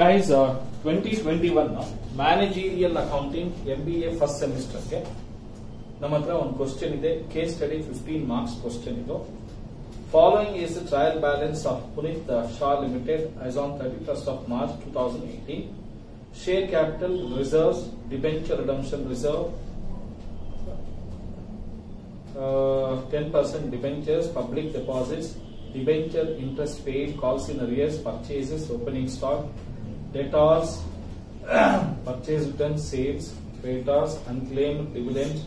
Guys twenty twenty one managerial accounting M B A first ಸೆಮಿಸ್ಟರ್ಗೆ ನಮ್ಮ ಹತ್ರ ಒಂದು question ಇದೆ case study fifteen marks question ಇದು. Following is trial balance of Puneeth Shah limited as on thirty first of March two thousand eighteen share capital reserves debenture redemption reserve ten percent debentures public deposits debenture interest paid, calls in arrears, purchases, opening stock, debtors, purchase return, sales, creditors, unclaimed dividends,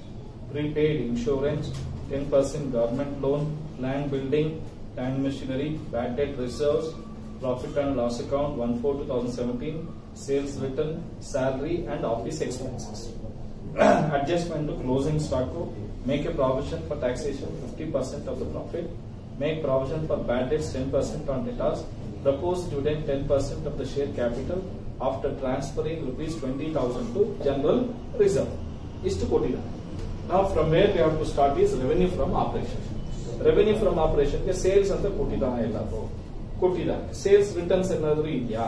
prepaid insurance, 10% government loan, land building, land machinery, bad debt reserves, profit and loss account 1-4-2017, sales return, salary and office expenses. Adjustment to closing stock to make a provision for taxation 50% of the profit, make provision for bad debts 10% on debtors, propose dividend 10% of the share capital after transferring rupees 20,000 to general reserve. ಇಷ್ಟು ಕೊಟ್ಟಿದ್ದಾರೆ. ನಾವು from where we have to start is revenue from operation revenue from ಆಪರೇಷನ್ಗೆ sales ಅಂತ ಕೊಟ್ಟಿದ್ದಾನೆ ಎಲ್ಲಾದ್ರು. ಕೊಟ್ಟಿದ್ದಾನೆ sales returns ಏನಾದರೂ ಇದೆಯಾ?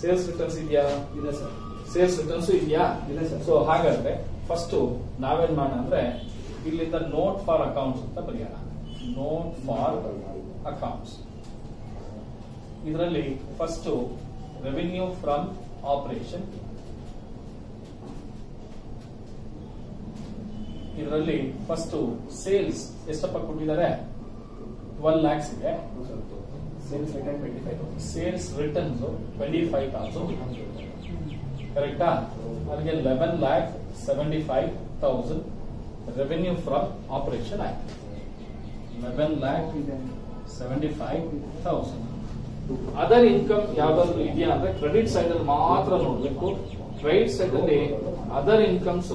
Sales returns ಇದೆಯಾ? ಇದೆ ಸರ್. ಸೇಲ್ಸ್ ರಿಟರ್ನ್ಸ್ ಇದೆಯಾ? ಇದೆ ಸರ್. ಸೊ ಹಾಗಾದ್ರೆ ಫಸ್ಟ್ ನಾವೇನ್ ಮಾಡೋಣ ಅಂದ್ರೆ ಇಲ್ಲಿಂದ ನೋಟ್ ಫಾರ್ ಅಕೌಂಟ್ಸ್ ಅಂತ ಬರೆಯೋಣ. ನೋಟ್ ಫಾರ್ ಅಕೌಂಟ್ಸ್ ಇದರಲ್ಲಿ ಫಸ್ಟ್ ರೆವಿನ್ಯೂ ಫ್ರಮ್ ಆಪರೇಷನ್ ಇದರಲ್ಲಿ ಫಸ್ಟ್ ಸೇಲ್ಸ್ ಎಷ್ಟಪ್ಪ ಕೊಟ್ಟಿದ್ದಾರೆ? ಟ್ವೆಲ್ ಲ್ಯಾಕ್ಸ್ ಇದೆ. Sales return twenty five sales returns twenty five thousand ಕರೆಕ್ಟಾ ಅದಕ್ಕೆ eleven lakh seventy five thousand revenue from operation ಆಯ್ತು eleven lakh seventy five thousand other income ಯಾವ್ದಾದ್ರು ಇದೆಯಾ ಅಂದ್ರೆ ಕ್ರೆಡಿಟ್ ಸೈಡ್ ಅಲ್ಲಿ ಮಾತ್ರ ನೋಡ್ಬೇಕು. ಕ್ರೆಡಿಟ್ ಸೈಡ್ ಅಲ್ಲಿ ಅದರ್ ಇನ್ಕಮ್ಸ್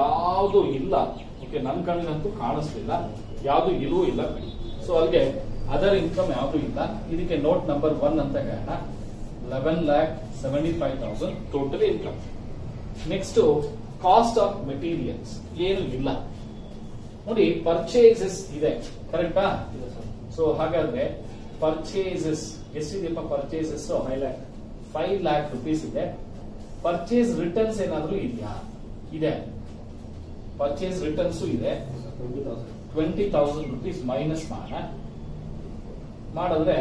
ಯಾವುದು ಇಲ್ಲ. ಓಕೆ ನನ್ನ ಕಣ್ಣಂತೂ ಕಾಣಿಸ್ಲಿಲ್ಲ. ಯಾವುದು ಇಲ್ಲೂ ಇಲ್ಲ ಸೊ ಅಲ್ಲಿಗೆ ಅದರ್ ಇನ್ಕಮ್ ಯಾವುದು ಇಲ್ಲ. ಇದಕ್ಕೆ ನೋಟ್ ನಂಬರ್ ಒನ್ ಅಂತ ಕಾರಣ eleven lakh seventy five thousand total income next cost of materials ಏನು ಇಲ್ಲ. ನೋಡಿ ಪರ್ಚೇಸಸ್ ಇದೆ. ಕರೆಕ್ಟಾ ಸೊ ಹಾಗಾದ್ರೆ purchases ಎಷ್ಟಿದೆಯಪ್ಪ purchases lakh five lakh rupees ಇದೆ. ಪರ್ಚೇಸ್ ರಿಟರ್ನ್ಸ್ ಏನಾದ್ರೂ ಇದೆಯಾ? ಇದೆ. ಪರ್ಚೇಸ್ ರಿಟರ್ನ್ಸ್ ಇದೆ. ಟ್ವೆಂಟಿ ತೌಸಂಡ್ ರುಪೀಸ್ ಮೈನಸ್ ಮಾಡೋಣ ಮಾಡಿದ್ರೆ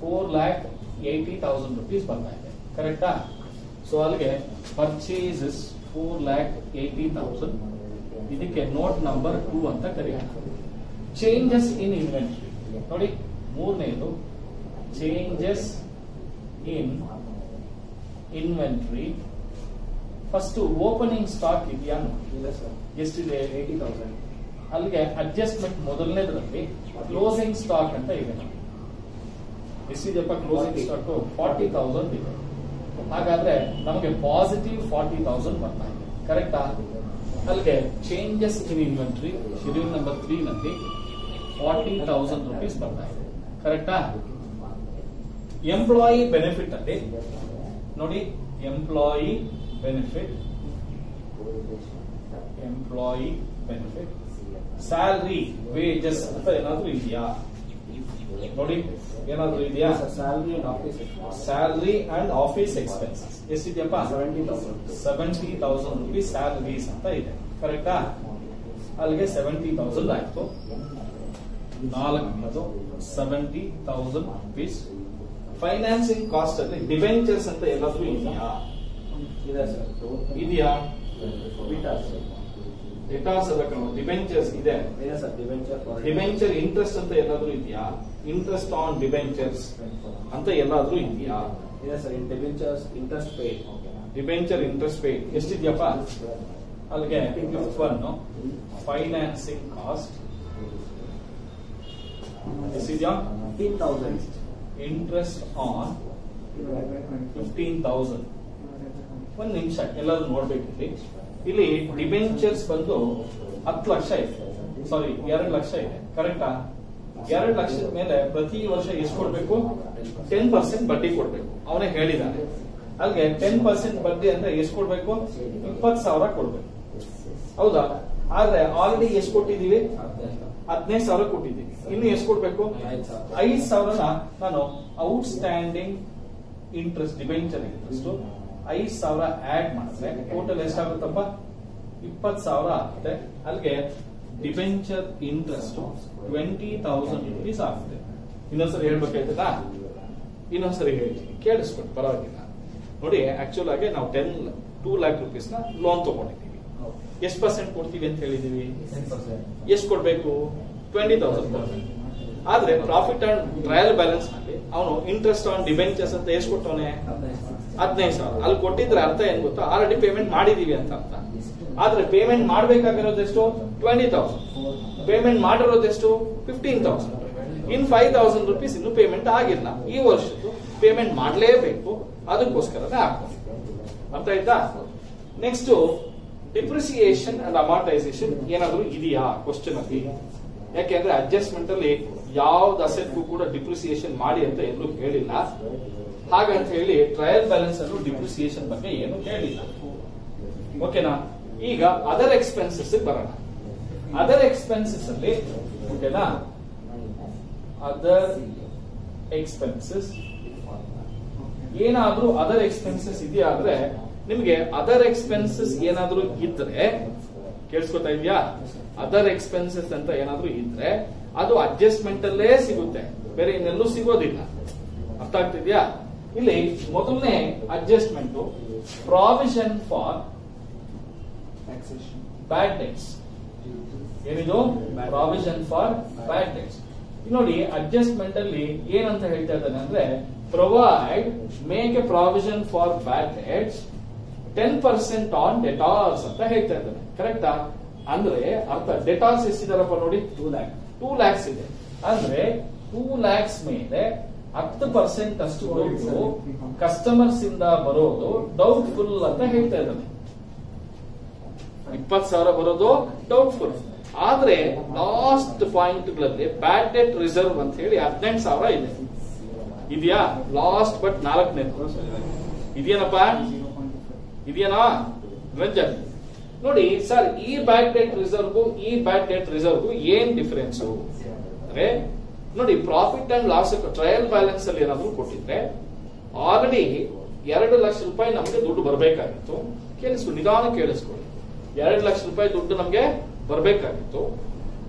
four lakh eighty thousand rupees ಬರ್ತಾ ಇದೆ. ಕರೆಕ್ಟಾ ಸೊ ಅಲ್ಲಿಗೆ purchases four lakh eighty thousand ಇದಕ್ಕೆ ನೋಟ್ ನಂಬರ್ ಟೂ ಅಂತ ಕರೆಯೋಣ. ಚೇಂಜಸ್ ಇನ್ ಇನ್ವೆಂಟ್ರಿ ನೋಡಿ ಮೂರನೇದು changes in inventory first opening stock ಇದೆಯಾ ನೋಡಿ ಇದೆ ಸರ್. ಎಷ್ಟಿದೆ ಏಯ್ಟಿ ತೌಸಂಡ್ ಅಲ್ಲಿಗೆ ಅಡ್ಜಸ್ಟ್ಮೆಂಟ್ ಮೊದಲನೇದ್ರಲ್ಲಿ ಕ್ಲೋಸಿಂಗ್ ಸ್ಟಾಕ್ ಅಂತ ಇದೆ. ನೋಡಿ ಎಷ್ಟಿದೆಯಪ್ಪ ಕ್ಲೋಸಿಂಗ್ ಸ್ಟಾಕ್ ಫಾರ್ಟಿ ತೌಸಂಡ್ ಇದೆ. ಹಾಗಾದ್ರೆ ನಮಗೆ ಪಾಸಿಟಿವ್ ಫಾರ್ಟಿ ತೌಸಂಡ್ ಬರ್ತಾ ಇದೆ. ಕರೆಕ್ಟಾ ಅಲ್ಲಿಗೆ changes in inventory schedule number three ನಲ್ಲಿ ಫಾರ್ಟಿ ತೌಸಂಡ್ ರುಪೀಸ್ ಬರ್ತಾ ಇದೆ. ಕರೆಕ್ಟಾ? ಎಂಪ್ಲಾಯಿ ಬೆನಿಫಿಟ್ ಅಲ್ಲಿ, ನೋಡಿ employee benefit employee benefit salary wages ಅಂತ ಏನಾದ್ರೂ ಇದೆಯಾ? ನೋಡಿ, ಏನಾದ್ರೂ ಇದೆಯಾ? Salary salary and office expenses ಎಷ್ಟಿದೆಯಪ್ಪ? Seventy thousand seventy thousand rupees salaries ಅಂತ ಇದೆ. ಕರೆಕ್ಟಾ ಅಲ್ಲಿಗೆ ಸೆವೆಂಟಿ ತೌಸಂಡ್ ಆಯ್ತು. ನಾಲ್ಕನೇದು seventy thousand rupees financing cost ಅಲ್ಲಿ ಡಿವೆಂಚರ್ಸ್ ಅಂತ ಎಲ್ಲಾದ್ರೂ ಇದೆಯಾ? ಇದೆ ಸರ್. ಇದೆಯಾ? ಡೆಟಾಸ್ ಅಲ್ಲ ಕಣೋ ಡಿವೆಂಚರ್ಸ್ ಇದೆ. ಡಿವೆಂಚರ್ ಇಂಟ್ರೆಸ್ಟ್ ಅಂತ ಎಲ್ಲಾದ್ರೂ ಇದೆಯಾ? ಇಂಟ್ರೆಸ್ಟ್ ಆನ್ ಡಿವೆಂಚರ್ಸ್ ಅಂತ ಎಲ್ಲಾದ್ರೂ ಇದೆಯಾ? ಇದೆ sir debentures interest pay debenture interest pay ಎಷ್ಟಿದ್ಯಪ್ಪ? ಅಲ್ಲಿಗೆ fifth one financing cost ಎಷ್ಟಿದ್ಯಾ fifteen thousand interest on fifteen thousand ಒಂದ್ ನಿಮಿಷ ಎಲ್ಲರೂ ನೋಡ್ಬೇಕಿಲ್ಲಿ ಇಲ್ಲಿ. ಡಿಬೆಂಚರ್ಸ್ ಬಂದು ಹತ್ತು ಲಕ್ಷ ಇದೆ. ಸಾರಿ ಎರಡು ಲಕ್ಷ ಇದೆ. ಕರೆಕ್ಟಾ ಎರಡು ಲಕ್ಷದ ಮೇಲೆ ಪ್ರತಿ ವರ್ಷ ಎಷ್ಟು ಕೊಡ್ಬೇಕು? ಟೆನ್ ಪರ್ಸೆಂಟ್ ಬಡ್ಡಿ ಕೊಡ್ಬೇಕು. ಅವನೇ ಹೇಳಿದಾನೆ. ಅಲ್ಲಿಗೆ ಟೆನ್ ಪರ್ಸೆಂಟ್ ಬಡ್ಡಿ ಅಂದ್ರೆ ಎಷ್ಟು ಕೊಡ್ಬೇಕು? ಇಪ್ಪತ್ತು ಸಾವಿರ ಕೊಡ್ಬೇಕು. ಹೌದಾ? ಆದ್ರೆ ಆಲ್ರೆಡಿ ಎಷ್ಟು ಕೊಟ್ಟಿದೀವಿ ಹದಿನೈದು ಸಾವಿರ ಕೊಟ್ಟಿದ್ದೀನಿ. ಇನ್ನು ಎಷ್ಟು ಕೊಡ್ಬೇಕು? ಐದು ಸಾವಿರ. ಸಾವಿರನ ನಾನು outstanding interest debenture interest ಐದು ಸಾವಿರ ಆಡ್ ಮಾಡಿದ್ರೆ ಟೋಟಲ್ ಎಷ್ಟಾಗುತ್ತಪ್ಪ ಇಪ್ಪತ್ ಸಾವಿರ ಆಗುತ್ತೆ. ಅಲ್ಲಿಗೆ debenture interest twenty thousand rupees ಆಗುತ್ತೆ. ಇನ್ನೊಂದ್ಸರಿ ಹೇಳ್ಬೇಕಾಯ್ತದಾ ಇನ್ನೊಂದ್ಸರಿ ಹೇಳ್ತೀನಿ. ಕೇಳಿಸ್ಕೊಂಡು ಪರವಾಗಿಲ್ಲ. ನೋಡಿ ಆಕ್ಚುಲ್ ಆಗಿ ನಾವು ಟೆನ್ ಟೂ ಲ್ಯಾಕ್ ರುಪೀಸ್ನ ಲೋನ್ ತಗೊಂಡಿದ್ದೀವಿ. ಎಷ್ಟು ಪರ್ಸೆಂಟ್ ಕೊಡ್ತೀವಿ ಅಂತ ಹೇಳಿದೀವಿ ಎಷ್ಟು ಕೊಡಬೇಕು? ಟ್ವೆಂಟಿ ತೌಸಂಡ್ ಆದ್ರೆ ಪ್ರಾಫಿಟ್ ಆನ್ ಟ್ರಯಲ್ ಬ್ಯಾಲೆನ್ಸ್ನಲ್ಲಿ ಅವನು ಇಂಟ್ರೆಸ್ಟ್ ಆನ್ ಡಿಬೆಂಚರ್ಸ್ ಅಂತ ಎಷ್ಟು ಕೊಟ್ಟವನೆ? ಹದಿನೈದು ಸಾವಿರ. ಅಲ್ಲಿ ಕೊಟ್ಟಿದ್ರೆ ಅರ್ಥ ಏನ್ ಗೊತ್ತಾ? ಆಲ್ರೆಡಿ ಪೇಮೆಂಟ್ ಮಾಡಿದೀವಿ ಅಂತ ಅರ್ಥ. ಆದ್ರೆ ಪೇಮೆಂಟ್ ಮಾಡ್ಬೇಕಾಗಿರೋದು ಎಷ್ಟು? ಟ್ವೆಂಟಿ ತೌಸಂಡ್ ಪೇಮೆಂಟ್ ಮಾಡಿರೋದು ಎಷ್ಟು? Fifteen thousand in five thousand rupees ಇನ್ನು ಪೇಮೆಂಟ್ ಆಗಿಲ್ಲ. ಈ ವರ್ಷದ್ದು ಪೇಮೆಂಟ್ ಮಾಡಲೇಬೇಕು. ಅದಕ್ಕೋಸ್ಕರನೇ ಅರ್ಥ ಆಯ್ತಾ? ನೆಕ್ಸ್ಟ್ ಡಿಪ್ರಿಸಿಯೇಷನ್ ಅಂಡ್ ಅಮಾರ್ಟೈಸೇಷನ್ ಏನಾದರೂ ಇದೆಯಾ? ಕ್ವಶನ್ ಅಲ್ಲಿ ಯಾಕೆಂದ್ರೆ ಅಡ್ಜಸ್ಟ್ಮೆಂಟ್ ಅಲ್ಲಿ ಯಾವ್ದು ಅಸೆಟ್ಗೂ ಕೂಡ ಡಿಪ್ರಿಸಿಯೇಷನ್ ಮಾಡಿ ಅಂತ ಎಲ್ಲೂ ಹೇಳಿಲ್ಲ ಹಾಗಂತ ಹೇಳಿ ಟ್ರಯಲ್ ಬ್ಯಾಲೆನ್ಸ್ ಅಲ್ಲೂ ಡಿಪ್ರಿಸಿಯೇಷನ್ ಬಗ್ಗೆ ಏನು ಹೇಳಿಲ್ಲ ಓಕೆನಾ ಈಗ ಅದರ್ ಎಕ್ಸ್ಪೆನ್ಸಸ್ ಬರೋಣ. ಅದರ್ ಎಕ್ಸ್ಪೆನ್ಸಸ್ ಅಲ್ಲಿ ಓಕೆನಾ ಅದರ್ ಎಕ್ಸ್ಪೆನ್ಸಸ್ ಏನಾದ್ರೂ ಅದರ್ ಎಕ್ಸ್ಪೆನ್ಸಸ್ ಇದೆಯಾ ಅಂದ್ರೆ ನಿಮಗೆ ಅದರ್ ಎಕ್ಸ್ಪೆನ್ಸಸ್ ಏನಾದ್ರೂ ಇದ್ರೆ ಕೇಳಿಸ್ಕೊತಾ ಇದೆಯಾ? ಅದರ್ ಎಕ್ಸ್ಪೆನ್ಸಸ್ ಅಂತ ಏನಾದ್ರೂ ಇದ್ರೆ ಅದು ಅಡ್ಜಸ್ಟ್ಮೆಂಟ್ ಅಲ್ಲೇ ಸಿಗುತ್ತೆ. ಬೇರೆ ಇನ್ನೆಲ್ಲೂ ಸಿಗೋದಿಲ್ಲ. ಅರ್ಥ ಆಗ್ತಿದ್ಯಾ? ಇಲ್ಲಿ ಮೊದಲನೇ adjustment provision for bad debts ಏನಿದು? ಪ್ರಾವಿಷನ್ ಫಾರ್ ಬ್ಯಾಡ್ ಡೆಟ್ಸ್ ನೋಡಿ ಅಡ್ಜಸ್ಟ್ಮೆಂಟ್ ಅಲ್ಲಿ ಏನಂತ ಹೇಳ್ತಾ ಇದ್ದಾನೆ ಅಂದ್ರೆ provide make a provision for bad debts ten percent on debtors ಅಂತ ಹೇಳ್ತಾ ಇದ್ದಾನೆ. ಕರೆಕ್ಟಾ ಅಂದ್ರೆ ಅರ್ಥ ಡೆಟಾರ್ಸ್ ಎಷ್ಟಿದಾರಪ್ಪ ನೋಡಿ? ಟೂ ಲ್ಯಾಕ್ ಟೂ ಲ್ಯಾಕ್ಸ್ ಇದೆ. ಅಂದ್ರೆ ಟೂ ಲ್ಯಾಕ್ಸ್ ಮೇಲೆ ಹತ್ತು ಪರ್ಸೆಂಟ್ ಅಷ್ಟು ದುಡ್ಡು ಕಸ್ಟಮರ್ಸ್ ಇಂದ ಬರೋದು ಡೌಟ್ಫುಲ್ ಅಂತ ಹೇಳ್ತಾ ಇದ್ದಾನೆ. ಇಪ್ಪತ್ತು ಸಾವಿರ ಬರೋದು ಡೌಟ್ಫುಲ್ ಆದ್ರೆ ಲಾಸ್ಟ್ ಪಾಯಿಂಟ್ಗಳಲ್ಲಿ ಬ್ಯಾಡ್ ಡೆಟ್ ರಿಸರ್ವ್ ಅಂತ ಹೇಳಿ ಹದಿನೆಂಟು ಸಾವಿರ ಇದೆ. ಇದೆಯಾ? ಲಾಸ್ಟ್ ಬಟ್ ನಾಲ್ಕನೇ ಇದೆಯೇನಪ್ಪ? ಇದೆಯೇನಾ ರಂಜನ್. ನೋಡಿ, ಸರ್, ಈ ಬ್ಯಾಕ್ ಡೆಟ್ ರಿಸರ್ವ್ ಈ ಬ್ಯಾಕ್ ಡೆಟ್ ರಿಸರ್ವ್ ಏನ್ ಡಿಫರೆನ್ಸ್ ಅಂದ್ರೆ, ನೋಡಿ profit and loss trial balance ಅಲ್ಲಿ ಏನಾದ್ರು ಕೊಟ್ಟಿದ್ರೆ ಆಲ್ರೆಡಿ ಎರಡು ಲಕ್ಷ ರೂಪಾಯಿ ನಮಗೆ ದುಡ್ಡು ಬರಬೇಕಾಗಿತ್ತು. ಕೇಳಿಸ್ಕೊ, ನಿಧಾನ ಕೇಳಿಸ್ಕೊಳ್ಳಿ ಎರಡು ಲಕ್ಷ ರೂಪಾಯಿ ದುಡ್ಡು ನಮಗೆ ಬರಬೇಕಾಗಿತ್ತು.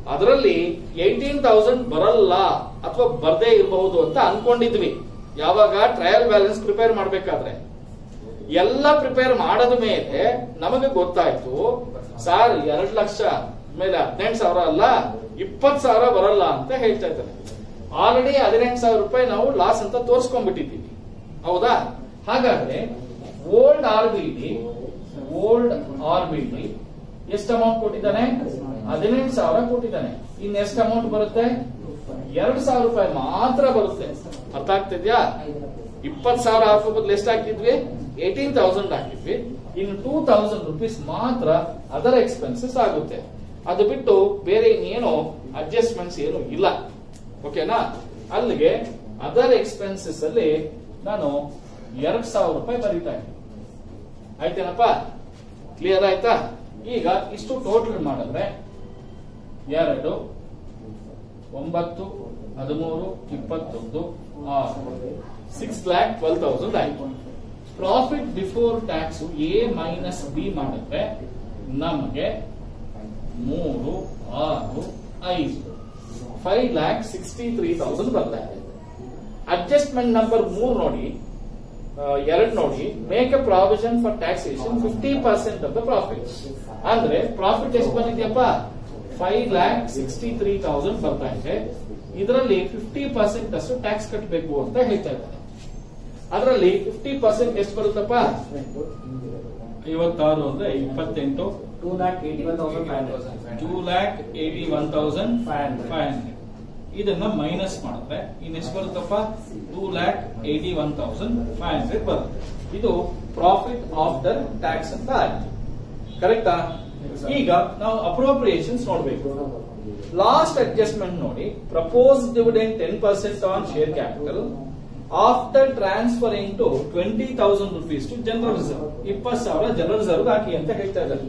ಅದರಲ್ಲಿ ಏಯ್ಟೀನ್ ತೌಸಂಡ್ ಬರಲ್ಲ ಅಥವಾ ಬರದೇ ಇರಬಹುದು ಅಂತ ಅನ್ಕೊಂಡಿದ್ವಿ. ಯಾವಾಗ? ಟ್ರಯಲ್ ಬ್ಯಾಲೆನ್ಸ್ ಪ್ರಿಪೇರ್ ಮಾಡ್ಬೇಕಾದ್ರೆ. ಎಲ್ಲ ಪ್ರಿಪೇರ್ ಮಾಡದ ಮೇಲೆ ನಮಗೆ ಗೊತ್ತಾಯ್ತು, ಸಾರ್ ಎರಡ್ ಲಕ್ಷ ಮೇಲೆ ಹದಿನೆಂಟು ಸಾವಿರ ಅಲ್ಲ ಇಪ್ಪತ್ ಸಾವಿರ ಬರಲ್ಲ ಅಂತ ಹೇಳ್ತಾ ಇದ್ದಾರೆ. ಆಲ್ರೆಡಿ ಹದಿನೆಂಟು ಸಾವಿರ ರೂಪಾಯಿ ನಾವು ಲಾಸ್ ಅಂತ ತೋರಿಸ್ಕೊಂಡ್ಬಿಟ್ಟಿದ್ದೀವಿ. ಹೌದಾ? ಹಾಗಾದ್ರೆ old R B D old R B D ಎಷ್ಟು ಅಮೌಂಟ್ ಕೊಟ್ಟಿದ್ದಾನೆ? ಹದಿನೆಂಟು ಸಾವಿರ ಕೊಟ್ಟಿದ್ದಾನೆ. ಇನ್ ಎಷ್ಟು ಅಮೌಂಟ್ ಬರುತ್ತೆ? ಎರಡು ಸಾವಿರ ರೂಪಾಯಿ ಮಾತ್ರ ಬರುತ್ತೆ. ಅರ್ಥ ಆಗ್ತಿದ್ಯಾ? ಇಪ್ಪತ್ ಸಾವಿರ ಹಾಕೋ ಬದಲು ಎಷ್ಟು ಹಾಕಿದ್ವಿ? ಏಟೀನ್ ತೌಸಂಡ್ ಹಾಕಿದ್ವಿ. ಇನ್ನು ಟೂ ತೌಸಂಡ್ ರುಪೀಸ್ ಮಾತ್ರ ಅದರ್ ಎಕ್ಸ್ಪೆನ್ಸಸ್ ಆಗುತ್ತೆ. ಅದು ಬಿಟ್ಟು ಬೇರೆ ಇನ್ನೇನು ಅಡ್ಜಸ್ಟ್ಮೆಂಟ್ಸ್ ಏನು ಇಲ್ಲ. ಓಕೆನಾ? ಅಲ್ಲಿಗೆ ಅದರ್ ಎಕ್ಸ್ಪೆನ್ಸಸ್ ಅಲ್ಲಿ ನಾನು ಎರಡ್ ಸಾವಿರ ರೂಪಾಯಿ ಬರೀತಾ ಇದ್ದೀನಿ. ಆಯ್ತೇನಪ್ಪ? ಕ್ಲಿಯರ್ ಆಯ್ತಾ? ಈಗ ಇಷ್ಟು ಟೋಟಲ್ ಮಾಡಿದ್ರೆ ಎರಡು, ಒಂಬತ್ತು, ಹದಿಮೂರು, ಇಪ್ಪತ್ತೊಂದು, ಆರು. ಸಿಕ್ಸ್ ಲ್ಯಾಕ್ ಟ್ವೆಲ್ ತೌಸಂಡ್ ಆಯ್ತು. Profit before tax A minus B ಮಾಡಿದ್ರೆ ನಮಗೆ ಮೂರು, ಆರು, ಐದು. Five lakh sixty three thousand ಬರ್ತಾ ಇದೆ ಅಡ್ಜಸ್ಟ್ಮೆಂಟ್ ನಂಬರ್ ಮೂರ್ ನೋಡಿ ಎರಡ್ ನೋಡಿ. Make a provision for taxation fifty percent of the profit ಅಂದ್ರೆ ಪ್ರಾಫಿಟ್ ಎಷ್ಟು ಬಂದಿದೆಯಪ್ಪ? Five lakh sixty three thousand ಬರ್ತಾ ಇದೆ. ಇದರಲ್ಲಿ ಫಿಫ್ಟಿ ಪರ್ಸೆಂಟ್ ಅಷ್ಟು ಟ್ಯಾಕ್ಸ್ ಕಟ್ಟಬೇಕು ಅಂತ ಹೇಳ್ತಾ ಇದ್ದಾರೆ. ಅದರಲ್ಲಿ ಫಿಫ್ಟಿ ಪರ್ಸೆಂಟ್ ಎಷ್ಟು ಬರುತ್ತಪ್ಪ? ಐವತ್ತಾರು ಅಂದ್ರೆ ಇಪ್ಪತ್ತೆಂಟು. Two lakh eighty one thousand five hundred two lakh eighty one thousand five hundred ಇದನ್ನ ಮೈನಸ್ ಮಾಡಿದ್ರೆ ಇನ್ ಎಷ್ಟು ಬರುತ್ತಪ್ಪ? Two lakh eighty one thousand five hundred ಬರುತ್ತೆ. ಇದು ಪ್ರಾಫಿಟ್ ಆಫ್ಟರ್ ಟ್ಯಾಕ್ಸ್ ಅಂತ ಆಯ್ತು. ಕರೆಕ್ಟಾ ಈಗ ನಾವು ಅಪ್ರೋಪ್ರಿಯೇಷನ್ಸ್ ನೋಡಬೇಕು. ಲಾಸ್ಟ್ ಅಡ್ಜಸ್ಟ್ಮೆಂಟ್ ನೋಡಿ propose dividend ten percent on share capital after transferring to twenty thousand rupees to general reserve ಇಪ್ಪತ್ತು ಸಾವಿರ ಜನರಲ್ ರಿಸರ್ವ್ ಹಾಕಿ ಅಂತ ಹೇಳ್ತಾ ಇದ್ದಾರೆ.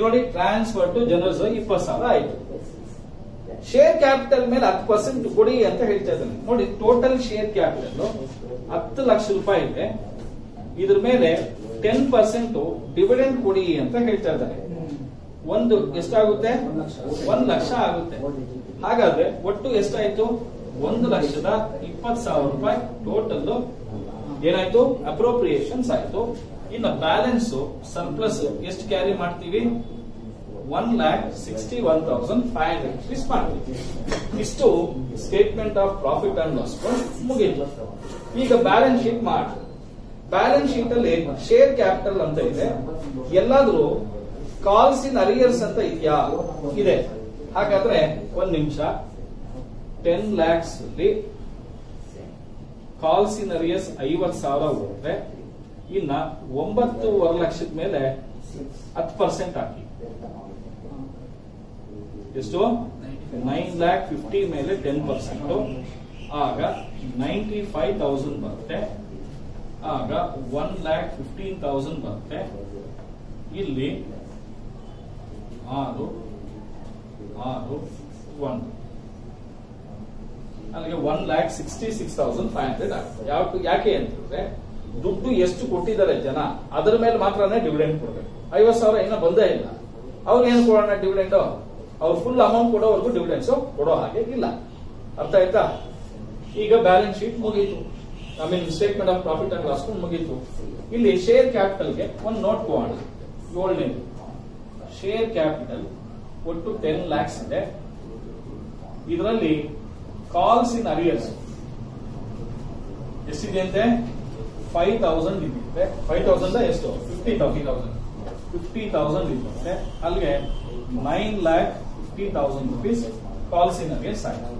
ನೋಡಿ ಟ್ರಾನ್ಸ್ಫರ್ ಟು ಜನರಲ್ ರಿಸರ್ವ್ ಇಪ್ಪತ್ತು ಸಾವಿರ ಆಯ್ತು. ಶೇರ್ ಕ್ಯಾಪಿಟಲ್ ಮೇಲೆ ಹತ್ತು ಪರ್ಸೆಂಟ್ ಕೊಡಿ ಅಂತ ಹೇಳ್ತಾ ಇದ್ದಾನೆ ನೋಡಿ ಟೋಟಲ್ ಶೇರ್ ಕ್ಯಾಪಿಟಲ್ ಹತ್ತು ಲಕ್ಷ ರೂಪಾಯಿ ಇದೆ. ಇದ್ರ ಮೇಲೆ ಟೆನ್ ಪರ್ಸೆಂಟ್ ಡಿವಿಡೆಂಡ್ ಕೊಡಿ ಅಂತ ಹೇಳ್ತಾ ಇದ್ದಾರೆ. ಒಂದು ಎಷ್ಟಾಗುತ್ತೆ. ಒಂದ್ ಲಕ್ಷ ಆಗುತ್ತೆ. ಹಾಗಾದ್ರೆ ಒಟ್ಟು ಎಷ್ಟಾಯ್ತು? ಒಂದು ಲಕ್ಷದ ಇಪ್ಪತ್ತು ಸಾವಿರ ರೂಪಾಯಿ ಟೋಟಲ್ ಏನಾಯ್ತು? ಅಪ್ರೋಪ್ರಿಯೇಷನ್ಸ್ ಆಯ್ತು. ಇನ್ನು ಬ್ಯಾಲೆನ್ಸ್ ಸರ್ಪ್ಲಸ್ ಎಷ್ಟು ಕ್ಯಾರಿ ಮಾಡ್ತೀವಿ? One lakh sixty one thousand five hundred rupees ಮಾಡ್ತೀವಿ. ಇಷ್ಟು statement of profit and loss ಮುಗಿತು. ಈಗ ಬ್ಯಾಲೆನ್ಸ್ ಶೀಟ್ ಮಾಡಿ. ಬ್ಯಾಲೆನ್ಸ್ ಶೀಟ್ ಅಲ್ಲಿ ಶೇರ್ ಕ್ಯಾಪಿಟಲ್ ಅಂತ ಇದೆ. ಎಲ್ಲಾದ್ರೂ ಕಾಲ್ಸ್ ಇನ್ ಅರಿಯರ್ಸ್ ಅಂತ ಇದೆಯಾ? ಇದೆ. ಹಾಗಾದ್ರೆ ಒಂದ್ ನಿಮಿಷ. ಟೆನ್ ಲ್ಯಾಕ್ಸ್ ಅಲ್ಲಿ ಕಾಲ್ ಸಿನರಿಯಸ್ ಐವತ್ ಸಾವಿರ ಹೋದ್ರೆ ಇನ್ನ ಒಂಬತ್ತೂವರೆ ಲಕ್ಷದ ಮೇಲೆ ಹತ್ತು ಪರ್ಸೆಂಟ್ ಹಾಕಿ. ಎಷ್ಟು? ನೈನ್ ಲ್ಯಾಕ್ ಫಿಫ್ಟಿ ಮೇಲೆ ಟೆನ್ ಪರ್ಸೆಂಟ್ ಆಗ ನೈಂಟಿ ಫೈವ್ ತೌಸಂಡ್ ಬರುತ್ತೆ. ಆಗ ಒನ್ ಲ್ಯಾಕ್ ಫಿಫ್ಟೀನ್ ತೌಸಂಡ್ ಬರುತ್ತೆ. ಇಲ್ಲಿ ಆರು ಆರು, ಒಂದು. ಅಲ್ಲಿಗೆ one lakh sixty six thousand five hundred ಆಗುತ್ತೆ. ಯಾವ ಯಾಕೆ ಅಂತಂದ್ರೆ ದುಡ್ಡು ಎಷ್ಟು ಕೊಟ್ಟಿದ್ದಾರೆ ಜನ, ಅದರ ಮೇಲೆ ಮಾತ್ರನೇ ಡಿವಿಡೆಂಡ್ ಕೊಡಬೇಕು. ಐವತ್ತು ಸಾವಿರ ಏನೋ ಬಂದೇ ಇಲ್ಲ. ಅವ್ರಿಗೆ ಏನು ಕೊಡೋಣ ಡಿವಿಡೆಂಡ್ ಅವ್ರು ಫುಲ್ ಅಮೌಂಟ್ ಕೊಡೋವರೆಗೂ ಡಿವಿಡೆಂಡ್ಸ್ ಕೊಡೋ ಹಾಗೆ ಇಲ್ಲ. ಅರ್ಥ ಆಯ್ತಾ? ಈಗ ಬ್ಯಾಲೆನ್ಸ್ ಶೀಟ್ ಮುಗೀತು. I mean statement of profit and loss ಮುಗೀತು. ಇಲ್ಲಿ ಶೇರ್ ಕ್ಯಾಪಿಟಲ್ಗೆ ಒಂದು ನೋಟ್ ಕೊಡೋಣ ಏಳನೇದು ಶೇರ್ ಕ್ಯಾಪಿಟಲ್ ಒಟ್ಟು ಟೆನ್ ಲ್ಯಾಕ್ಸ್ ಇದೆ. ಇದರಲ್ಲಿ ಕಾಲ್ಸ್ ಇನ್ ಅರಿಯರ್ಸ್ ಎಷ್ಟಿದೆ ಅಂತೆ ಫೈವ್ ತೌಸಂಡ್ ಇದೆ ಫೈವ್ ತೌಸಂಡ್ ಎಷ್ಟು? ಫಿಫ್ಟಿ ತೌಸಂಡ್ ಫಿಫ್ಟಿ ತೌಸಂಡ್ ಇದ್ದಿರುತ್ತೆ ಅಲ್ಲಿಗೆ nine lakh fifty thousand rupees calls in arrears ಆಯ್ತು.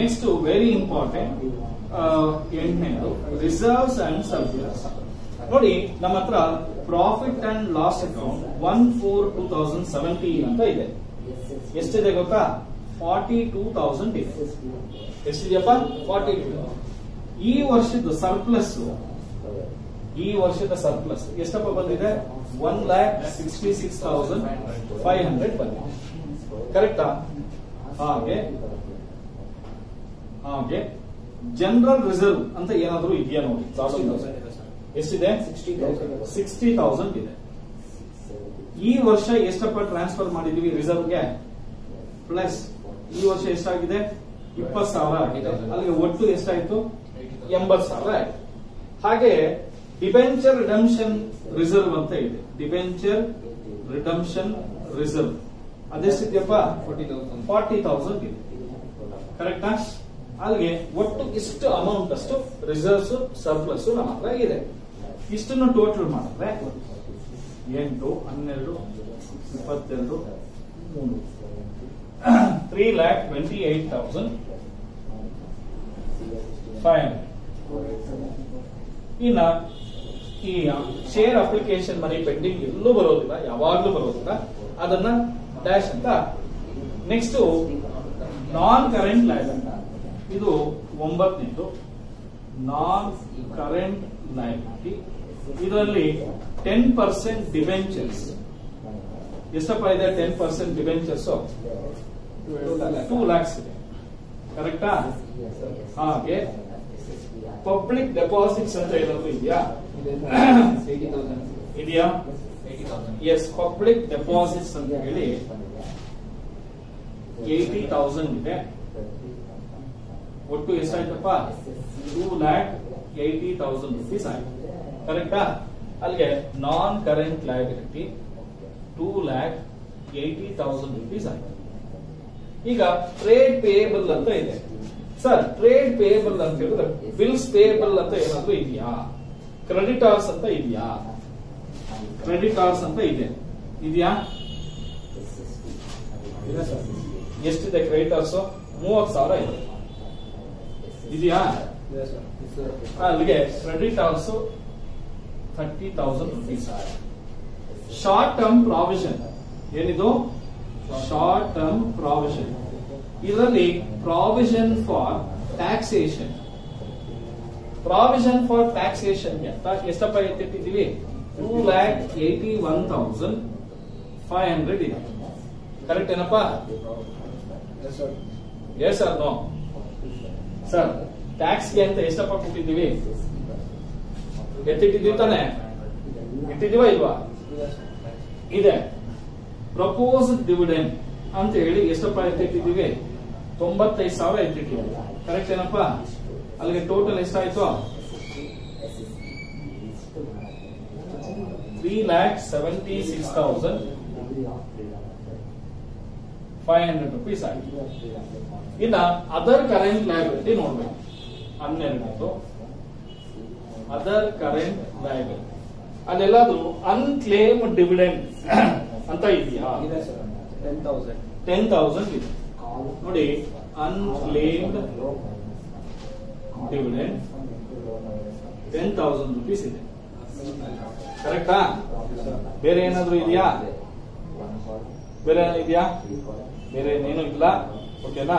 ನೆಕ್ಸ್ಟ್ ವೆರಿ ಇಂಪಾರ್ಟೆಂಟ್ ಎಂಟನೇದು ರಿಸರ್ವ್ಸ್ ಅಂಡ್ ಸರ್ವಿಸ್ ನೋಡಿ, ನಮ್ಮ ಹತ್ರ profit and loss account one four two thousand seventeen ಅಂತ ಇದೆ. ಎಷ್ಟಿದೆ ಗೊತ್ತಾ? ಫಾರ್ಟಿ ಟೂ ತೌಸಂಡ್ ಇದೆ. ಎಷ್ಟಿದೆಯಪ್ಪ? ಫಾರ್ಟಿ ಟೂ ಈ ವರ್ಷದ ಸರ್ಪ್ಲಸ್ ಈ ವರ್ಷದ ಸರ್ಪ್ಲಸ್ ಎಷ್ಟಪ್ಪ ಬಂದಿದೆ? One lakh sixty six thousand five hundred ಬಂದಿದೆ ಕರೆಕ್ಟಾ ಹಾಗೆ ಹಾಗೆ ಜನರಲ್ ರಿಸರ್ವ್ ಅಂತ ಏನಾದರೂ ಇದೆಯಾ ನೋಡಿ? ಎಷ್ಟಿದೆ? ಸಿಕ್ಸ್ಟಿ ತೌಸಂಡ್ ಇದೆ. ಈ ವರ್ಷ ಎಷ್ಟಪ್ಪ ಟ್ರಾನ್ಸ್ಫರ್ ಮಾಡಿದೀವಿ ರಿಸರ್ವ್ಗೆ ಪ್ಲಸ್ ಈ ವರ್ಷ ಎಷ್ಟಾಗಿದೆ? ಇಪ್ಪತ್ ಸಾವಿರ ಆಗಿದೆ. ಅಲ್ಲಿಗೆ ಒಟ್ಟು ಎಷ್ಟಾಯ್ತು? ಎಂಬತ್ ಸಾವಿರ ಆಯ್ತು. ಹಾಗೆ ಡಿಬೆಂಚರ್ ರಿಡಂಪ್ಷನ್ ರಿಸರ್ವ್ ಅಂತ ಇದೆ. ಡಿಬೆಂಚರ್ ರಿಡಂಪ್ಷನ್ ರಿಸರ್ವ್ ಅದೆಷ್ಟಿದೆಯಪ್ಪ ಫೋರ್ಟಿ ತೌಸಂಡ್ ಫಾರ್ಟಿ ತೌಸಂಡ್ ಇದೆ. ಕರೆಕ್ಟಾ ಅಲ್ಲಿಗೆ ಒಟ್ಟು ಇಷ್ಟು ಅಮೌಂಟ್ ಅಷ್ಟು ರಿಸರ್ವ್ಸ್ ಸರ್ಪ್ಲಸ್ ನಮ್ಮ ಹತ್ರ ಇದೆ. ಇಷ್ಟನ್ನು ಟೋಟಲ್ ಮಾಡಿದ್ರೆ ಎಂಟು, ಹನ್ನೆರಡು, ಇಪ್ಪತ್ತೆರಡು, ಮೂರು. Three lakh twenty eight thousand five ಇನ್ನ ಈ ಶೇರ್ ಅಪ್ಲಿಕೇಶನ್ ಮನಿ ಪೆಂಡಿಂಗ್ ಎಲ್ಲೂ ಬರೋದಿಲ್ಲ, ಯಾವಾಗ್ಲೂ ಬರೋದಿಲ್ಲ. ಅದನ್ನ ಡ್ಯಾಶ್ ಅಂತ. ನೆಕ್ಸ್ಟ್ ನಾನ್ ಕರೆಂಟ್ ಲೈಬಿಲಿಟಿ ಇದು ಒಂಬತ್ತನೇದು. ನಾನ್ ಕರೆಂಟ್ ಲೈಬಿಲಿಟಿ ಇದರಲ್ಲಿ ಟೆನ್ ಪರ್ಸೆಂಟ್ ಡಿವೆಂಚರ್ಸ್ ಎಷ್ಟಪ್ಪ ಇದೆ ten percent debentures two lakhs ಇದೆ. ಕರೆಕ್ಟಾ ಹಾಗೆ ಪಬ್ಲಿಕ್ ಡೆಪಾಸಿಟ್ಸ್ ಅಂತ ಏನಾದ್ರು ಇದೆಯಾ? ಏಯ್ಟಿ ತೌಸಂಡ್ ಇದೆಯಾ? Eighty thousand yes public deposits ಅಂತ ಹೇಳಿ ಏಯ್ಟಿ ತೌಸಂಡ್ ಇದೆ. ಒಟ್ಟು ಎಷ್ಟಾಯ್ತಪ್ಪ? Two lakh eighty thousand rupees ಆಯ್ತು. ಕರೆಕ್ಟಾ? ಅಲ್ಲಿಗೆ non current liability two lakh eighty thousand rupees ಆಯ್ತು. ಈಗ ಟ್ರೇಡ್ ಪೇಯಬಲ್ ಅಂತ ಇದೆ. ಸರ್ ಟ್ರೇಡ್ ಪೇಯಬಲ್ ಅಂತ ಹೇಳಿದ್ರೆ ಬಿಲ್ಸ್ ಪೇಯಬಲ್ ಅಂತ ಏನಾದ್ರು ಇದೆಯಾ? ಕ್ರೆಡಿಟಾರ್ಸ್ ಅಂತ ಇದೆಯಾ? ಕ್ರೆಡಿಟಾರ್ಸ್ ಅಂತ ಇದೆ. ಇದೆಯಾ? ಎಷ್ಟಿದೆ ಕ್ರೆಡಿಟರ್ಸ್ ಮೂವತ್ ಸಾವಿರ ಇದೆ. ಇದೆಯಾ? ಅಲ್ಲಿಗೆ creditors thirty thousand rupees short term provision ಏನಿದು? ಶಾರ್ಟ್ ಟರ್ಮ್ ಪ್ರಾವಿಷನ್ ಇದರಲ್ಲಿ provision for taxation provision for taxation ಅಂತ ಎಷ್ಟಪ್ಪ ಎತ್ತಿಟ್ಟಿದ್ದೀವಿ two lakh eighty one thousand five hundred ಇದೆ. ಕರೆಕ್ಟ್ ಏನಪ್ಪ? ಎಸ್ ಸರ್ ನೋ ಸರ್ ಟ್ಯಾಕ್ಸ್ಗೆ ಅಂತ ಎಷ್ಟಪ್ಪ ಕೊಟ್ಟಿದ್ದೀವಿ? ಎತ್ತಿಟ್ಟಿದ್ದೀವಿ ತಾನೆ? ಇಟ್ಟಿದೀವ ಇಲ್ವಾ? ಇದೆ. ಪ್ರಪೋಸ್ ಡಿವಿಡೆಂಡ್ ಅಂತ ಹೇಳಿ ಎಷ್ಟಪ್ಪ ಎತ್ತಿಟ್ಟಿದ್ದೀವಿ? ತೊಂಬತ್ತೈದು ಸಾವಿರ ಎತ್ತಿಟ್ಟಿದ್ದೀವಿ. ಕರೆಕ್ಟ್ ಏನಪ್ಪ? ಅಲ್ಲಿಗೆ ಟೋಟಲ್ ಎಷ್ಟಾಯ್ತು? Three lakh seventy six thousand five hundred rupees ಆಯ್ತು ಇನ್ನ ಅದರ್ ಕರೆಂಟ್ ಲಯಬಿಲಿಟಿ ನೋಡ್ಬೇಕು. ಹನ್ನೆರಡನೇದು. ಅದರ್ ಕರೆಂಟ್ ಲಯಬಿಲಿಟಿ ಅಲ್ಲೆಲ್ಲಾದ್ರೂ ಅನ್ಕ್ಲೇಮ್ ಡಿವಿಡೆಂಡ್ ಅಂತ ಇದೆಯಾ. ಟೆನ್ ತೌಸಂಡ್ ಇದೆ. ನೋಡಿ unclaimed dividend ten thousand rupees ಇದೆ. ಕರೆಕ್ಟಾ? ಬೇರೆ ಏನಾದ್ರೂ ಇದೆಯಾ? ಬೇರೆ ಏನಿದ್ಯಾ ಇದೆಯಾ? ಬೇರೆ ಏನೇನು ಇಲ್ಲ. ಓಕೆನಾ?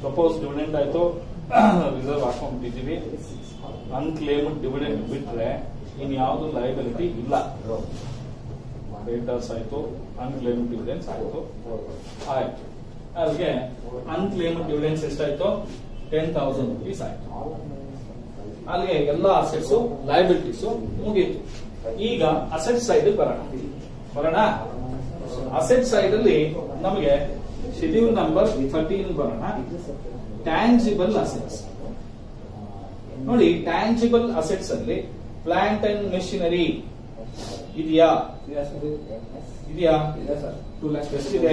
ಪ್ರಪೋಸ್ ಡಿವಿಡೆಂಡ್ ಆಯ್ತು. ರಿಸರ್ವ್ ಹಾಕೊಂಡ್ಬಿಟ್ಟಿದೀವಿ ಅನ್ಕ್ಲೇಮ್ಡ್ ಡಿವಿಡೆಂಡ್ ಬಿಟ್ರೆ ಇನ್ ಯಾವ್ದು ಲಯಬಿಲಿಟಿ ಇಲ್ಲ. ರೇಟರ್ಸ್ ಆಯ್ತು ಅನ್ಕ್ಲೇಮ್ಡ್ ಡಿವಿಡೆನ್ಸ್ ಆಯ್ತು. ಆಯ್ತು. ಅದಕ್ಕೆ ಅನ್ಕ್ಲೇಮ್ಡ್ ಡಿವಿಡೆನ್ಸ್ ಎಷ್ಟಾಯ್ತು? ಟೆನ್ ತೌಸಂಡ್ ರುಪೀಸ್ ಆಯ್ತು. ಅಲ್ಲಿಗೆ ಎಲ್ಲ ಅಸೆಟ್ಸ್ ಲಯಬಿಲಿಟೀಸ್ ಮುಗೀತು. ಈಗ ಅಸೆಟ್ ಸೈಡ್ ಬರೋಣ. ಬರೋಣ? ಅಸೆಟ್ ಸೈಡ್ ಅಲ್ಲಿ ನಮಗೆ ಶೆಡ್ಯೂಲ್ ನಂಬರ್ ಥರ್ಟೀನ್ ಬರೋಣ. ಟ್ಯಾಂಜಿಬಲ್ ಅಸೆಟ್ಸ್ ನೋಡಿ ಟ್ಯಾಂಜಿಬಲ್ ಅಸೆಟ್ಸ್ ಅಲ್ಲಿ ಪ್ಲಾಂಟ್ ಅಂಡ್ ಮೆಷಿನರಿ ಇದೆಯಾ. ಇದೆಯಾ? ಟೂ ಲ್ಯಾಕ್. ಎಷ್ಟಿದೆ?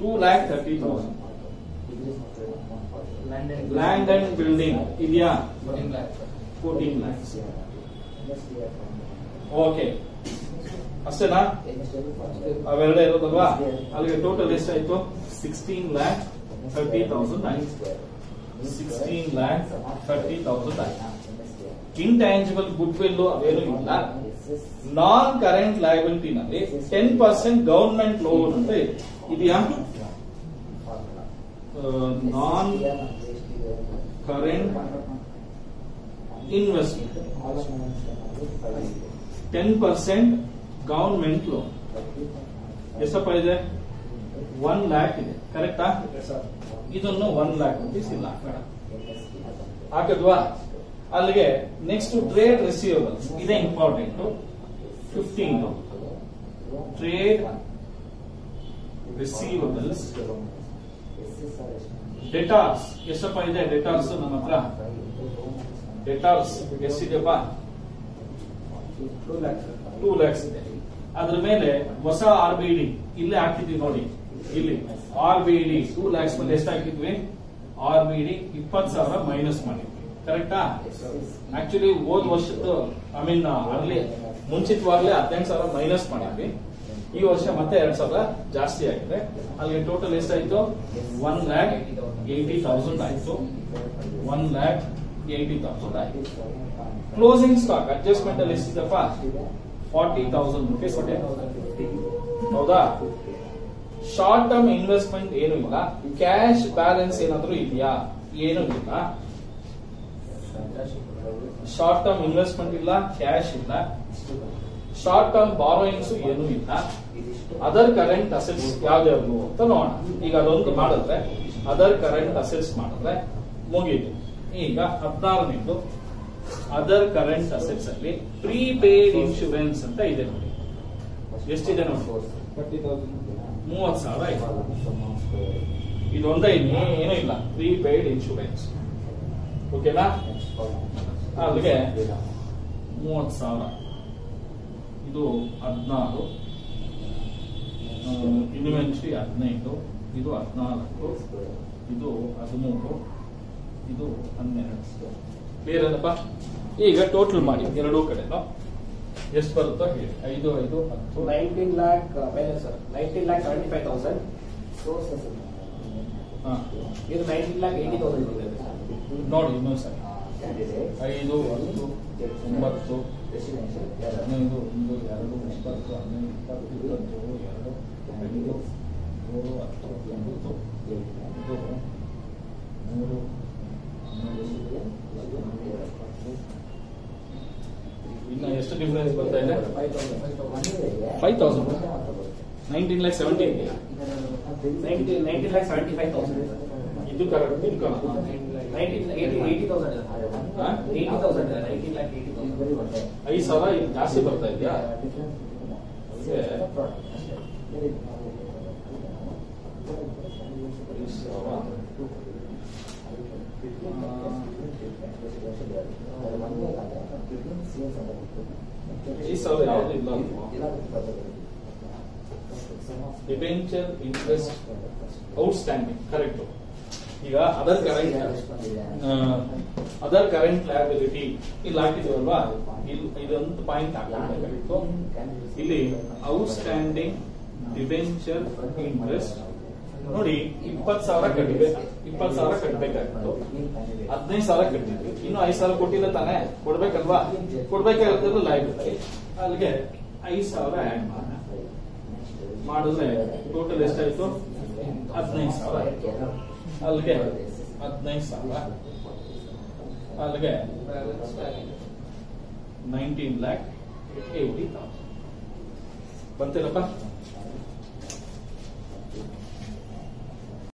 Two lakh thirty thousand land and building ಇದೆಯಾ. ಫೋರ್ಟೀನ್ ಲ್ಯಾಕ್ಸ್ ಓಕೆ ಅಷ್ಟೇನಾ? ಅವೆರಡೇ ಇರೋದಲ್ವಾ ಅಲ್ಲಿಗೆ ಟೋಟಲ್ ಎಷ್ಟಾಯ್ತು? ಸಿಕ್ಸ್ಟೀನ್ ಲ್ಯಾಕ್ ತರ್ಟಿ ತೌಸಂಡ್ ಆಯ್ತು ಸಿಕ್ಸ್ಟೀನ್ ಲ್ಯಾಕ್ ಥರ್ಟಿ ತೌಸಂಡ್ ಆಯ್ತು ಇಂಟ್ಯಾಂಜಿಬಲ್ ಗುಡ್ ವಿಲ್ ಅವೇನು ಇಲ್ಲ ನಾನ್ ಕರೆಂಟ್ ಲಯಬಿಲಿಟಿ ನಲ್ಲಿ ಟೆನ್ ಪರ್ಸೆಂಟ್ ಗವರ್ಮೆಂಟ್ ಲೋನ್ ಅಂತ ಇದೆ. ಇದೆಯಾ? Non current investment ten percent government loan ಎಷ್ಟಪ್ಪ ಇದೆ? ಒನ್ ಲ್ಯಾಕ್ ಇದೆ. ಕರೆಕ್ಟಾ sir. ಇದನ್ನು ಒನ್ ಲ್ಯಾಕ್ ರುಪೀಸ್ ಇಲ್ಲ ಹಾಕಿದ್ವಾ? ಅಲ್ಲಿಗೆ ನೆಕ್ಸ್ಟ್ ಟ್ರೇಡ್ ರಿಸೀವಬಲ್ಸ್ ಇದೇ important fifteen trade receivables debtors ಎಷ್ಟಪ್ಪ ಇದೆ? ಡೆಟಾರ್ಸ್ ನಮ್ಮ ಹತ್ರ. ಡೆಟಾಲ್ಸ್ ಎಷ್ಟಿದೆಪ್ಪ. ಟೂ ಲ್ಯಾಕ್ಸ್ ಇದೆ. ಅದ್ರ ಮೇಲೆ ಹೊಸ ಆರ್ ಬಿ ಡಿ ಇಲ್ಲೇ ಹಾಕಿದ್ವಿ ನೋಡಿ. ಇಲ್ಲಿ R B D two lakhs ಮೇಲೆ ಎಷ್ಟು ಹಾಕಿದ್ವಿ ಆರ್ ಬಿ ಡಿ ಇಪ್ಪತ್ತು ಸಾವಿರ ಮೈನಸ್ ಮಾಡಿದ್ವಿ ಕರೆಕ್ಟಾ ಆಕ್ಚುಲಿ ಹೋದ್ ವರ್ಷದ್ದು ಐ ಮೀನ್ ಅಲ್ಲಿ ಮುಂಚಿತವಾಗ್ಲೇ ಹದಿನೆಂಟು ಸಾವಿರ ಮೈನಸ್ ಮಾಡಿದ್ವಿ. ಈ ವರ್ಷ ಮತ್ತೆ ಎರಡ್ ಸಾವಿರ ಜಾಸ್ತಿ ಆಗಿದೆ. ಅಲ್ಲಿ ಟೋಟಲ್ ಎಷ್ಟಾಯ್ತು? ಒನ್ ಲ್ಯಾಕ್ ಏಯ್ಟಿ ತೌಸಂಡ್ ಆಯ್ತು. ಒನ್ ಲ್ಯಾಕ್ ಏಯ್ಟಿ ತೌಸಂಡ್ ಆಯ್ತು. ಕ್ಲೋಸಿಂಗ್ ಸ್ಟಾಕ್ ಅಡ್ಜಸ್ಟ್ಮೆಂಟ್ ಅಲ್ಲಿ ಎಷ್ಟಿದಪ್ಪ? ಫಾರ್ಟಿ ತೌಸಂಡ್ ರುಪೀಸ್ ಹೌದಾ? ಶಾರ್ಟ್ ಟರ್ಮ್ ಇನ್ವೆಸ್ಟ್ಮೆಂಟ್ ಏನು ಇಲ್ಲ. ಕ್ಯಾಶ್ ಬ್ಯಾಲೆನ್ಸ್ ಏನಾದ್ರೂ ಇದೆಯಾ? ಏನು ಇಲ್ಲ. ಶಾರ್ಟ್ ಟರ್ಮ್ ಇನ್ವೆಸ್ಟ್ಮೆಂಟ್ ಇಲ್ಲ ಕ್ಯಾಶ್ ಇಲ್ಲ. ಶಾರ್ಟ್ ಟರ್ಮ್ ಬಾರೋಯಿಂಗ್ಸ್ ಏನು ಇಲ್ಲ. ಅದರ್ ಕರೆಂಟ್ ಅಸೆಟ್ಸ್ ಯಾವ್ದ್ಯಾವ್ದು ಅಂತ ನೋಡೋಣ. ಈಗ ಅದೊಂದು ಮಾಡಿದ್ರೆ ಅದರ್ ಕರೆಂಟ್ ಅಸೆಟ್ಸ್ ಮಾಡಿದ್ರೆ ಮುಗೀತು. ಈಗ ಹದಿನಾರನೇದು ಅದರ್ ಕರೆಂಟ್ ಅಸೆಟ್ಸ್ ಅಲ್ಲಿ ಪ್ರೀಪೇಯ್ಡ್ ಇನ್ಶೂರೆನ್ಸ್ ಅಂತ ಇದೆ ನೋಡಿ. ಎಷ್ಟಿದೆ ನೋಡಿ? Thirty thousand. ಮೂವತ್ ಸಾವಿರ ಇದೆ ಇದೊಂದೇ ಇನ್ನೇ ಏನೂ ಇಲ್ಲ. ಪ್ರೀಪೇಯ್ಡ್ ಇನ್ಶೂರೆನ್ಸ್ ಓಕೆನಾ ಅಲ್ಲಿಗೆ ಮೂವತ್ತು ಸಾವಿರ. ಇದು ಹದಿನಾರು. ಇನ್ವೆಂಟ್ರಿ ಹದಿನೈದು. ಇದು ಹದಿನಾಲ್ಕು. ಇದು ಹದಿಮೂರು. ಇದು ಹನ್ನೆರಡು. ಕ್ಲಿಯರ್ ಏನಪ್ಪ? ಈಗ ಟೋಟಲ್ ಮಾಡಿ, ಎರಡೂ ಕಡೆನೂ. ಎಷ್ಟು ಬರುತ್ತೋ ಹೇಳಿ ಐದು ಐದು ಹತ್ತು Nineteen lakh, uh, minus, sir. Nineteen lakh seventy-five thousand. ಹಾ. ಇದು nineteen lakh eighty thousand ಇದೆ. ನೋಡಿ ಇನ್ನೊಂದು ಸರಿ ಐದು ಹತ್ತು ಒಂಬತ್ತು ಹದಿನೈದು ಒಂದು ಎರಡು ಒಂಬತ್ತು ಹದಿನೈದು ಇಪ್ಪತ್ತು ಇಪ್ಪತ್ತೇಳು ಎರಡು ಐದು ಏಳು ಹತ್ತು ಒಂಬತ್ತು ಇದು ಮೂರು ಹನ್ನೊಂದು ಹತ್ತು ಇನ್ನು ಎಷ್ಟು ಡಿಫ್ರೆನ್ಸ್ ಡಿಫರೆನ್ಸ್ ಬರ್ತಾ ಇದೆ five thousand nineteen lakh seventeen nineteen nineteen lakh seventy five thousand ಇದು ಕರೆಕ್ಟ್ ಇದು correct nineteen eighty eighty thousand ಹಾ? Eighty thousand nineteen lakh eighty thousand ಐದು ಸಾವಿರ ಇದು ಜಾಸ್ತಿ ಬರ್ತಾ ಇದೆಯಾ? ಐದು ಸಾವಿರ. ಐದು ಸಾವಿರ ಯಾವುದು ಇಲ್ಲ ಡಿಬೆಂಚರ್ ಇಂಟ್ರೆಸ್ಟ್ ಔಟ್ಸ್ಟ್ಯಾಂಡಿಂಗ್ ಕರೆಕ್ಟ್ ಈಗ other current other current liability ಇಲ್ಲಿ ಹಾಕಿದ್ವಲ್ವಾ? ಇಲ್ಲಿ ಇದೊಂದು ಪಾಯಿಂಟ್ ಹಾಕಬೇಕಾಗಿತ್ತು ಇಲ್ಲಿ ಔಟ್ಸ್ಟ್ಯಾಂಡಿಂಗ್ ಡಿಬೆಂಚರ್ ಇಂಟ್ರೆಸ್ಟ್ ನೋಡಿ ಇಪ್ಪತ್ ಸಾವಿರ ಕಟ್ಟಬೇಕು ಇಪ್ಪತ್ ಸಾವಿರ ಕಟ್ಟಬೇಕಾಗಿತ್ತು ಹದಿನೈದು ಸಾವಿರ ಕಟ್ಟಿದ್ವಿ. ಇನ್ನು ಐದು ಸಾವಿರ ಕೊಟ್ಟಿಲ್ಲ ತಾನೇ? ಕೊಡ್ಬೇಕಲ್ವಾ? ಕೊಡ್ಬೇಕಾಗಿರೋದು ಲೈಫ್ ಅಲ್ಲಿಗೆ ಐದು ಸಾವಿರ ಆಡ್ ಮಾಡಿದ್ರೆ ಟೋಟಲ್ ಎಷ್ಟಾಯ್ತು? ಹದಿನೈದು ಸಾವಿರ ಅಲ್ಲಿಗೆ ಹದಿನೈದು ಸಾವಿರ. ಅಲ್ಲಿಗೆ ನೈನ್ಟೀನ್ ಲ್ಯಾಕ್ ಏಯ್ಟಿ ತೌಸಂಡ್ ಬಂತಿಲ್ಲಪ್ಪ